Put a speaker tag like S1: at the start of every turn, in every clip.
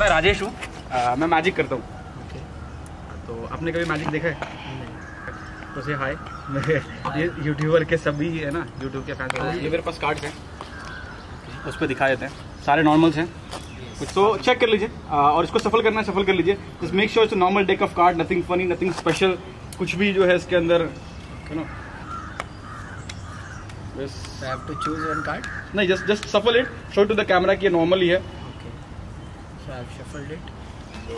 S1: मैं राजेश हूँ। मैं मैजिक करता हूँ। तो आपने कभी मैजिक देखा है? तो से हाय ये यूट्यूबर के सभी है ना यूट्यूब के फैंस ये मेरे पास कार्ड्स हैं। उस पर दिखा देते हैं। सारे नॉर्मल्स हैं। कुछ तो चेक कर लीजिए। और इसको सफल करना है सफल कर लीजिए। Just make sure it's normal deck of card nothing funny nothing special कुछ भी जो है इसके अंदर यू नो बस
S2: I have to choose one card.
S1: नहीं just just shuffle it show to the camera कि ये नॉर्मल ही है.
S2: So I have shuffled it. So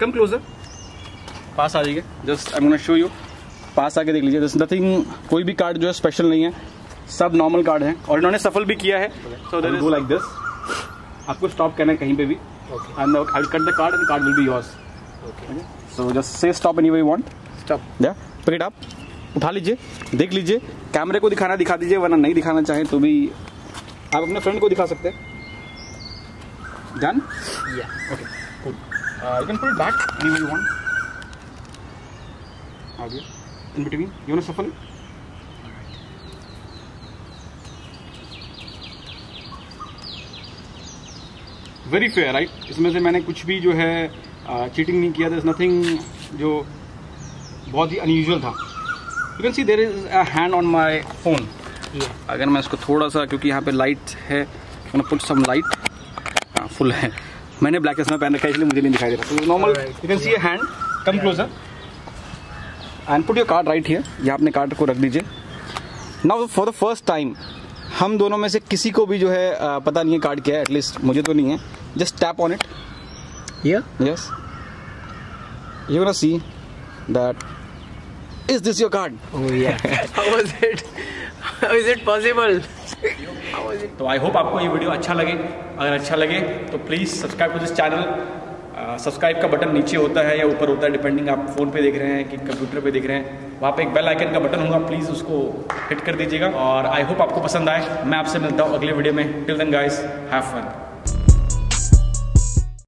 S1: come closer पास आ जाइए. Just I gonna show you पास आके देख लीजिए. जस्ट नथिंग कोई भी कार्ड जो है स्पेशल नहीं है. सब नॉर्मल कार्ड हैं. और इन्होंने सफल भी किया है. So there go like this आपको स्टॉप करना है कहीं पे भी.
S2: Okay.
S1: And I will cut the card and card will be yours
S2: Okay.
S1: So just say stop any way you want
S2: Stop.
S1: या पिक इट अप उठा लीजिए देख लीजिए। कैमरे को दिखाना दिखा दीजिए वरना नहीं दिखाना चाहें तो भी आप अपने फ्रेंड को दिखा सकते हैं। Done. Uh, it? Very fair right इसमें से मैंने कुछ भी जो है चीटिंग नहीं किया दर नथिंग जो बहुत ही अनयूजल था। You can see there is a hand on my phone अगर मैं इसको थोड़ा सा क्योंकि यहाँ पे लाइट है पुट सम लाइट हाँ फुल है। मैंने ब्लैक चश्मा पहन रखा है इसलिए मुझे नहीं दिखाई दे रहा। Normal you can see hand come closer and put your card right here यहाँ अपने कार्ड को रख दीजिए। Now for the first time हम दोनों में से किसी को भी जो है पता नहीं है कार्ड क्या है एटलीस्ट मुझे तो नहीं है। Just tap on it yes you see that is this your card
S2: Oh yeah. How was it? How is it possible? How was it?
S1: तो आई होप आपको ये वीडियो अच्छा लगे अगर अच्छा लगे तो please subscribe to this channel subscribe का बटन नीचे होता है या ऊपर होता है डिपेंडिंग आप फ़ोन पे देख रहे हैं कि कंप्यूटर पे देख रहे हैं वहाँ पे एक बेल आइकन का बटन होगा प्लीज़ उसको हिट कर दीजिएगा और आई होप आपको पसंद आए मैं आपसे मिलता हूँ अगले वीडियो में till then guys have fun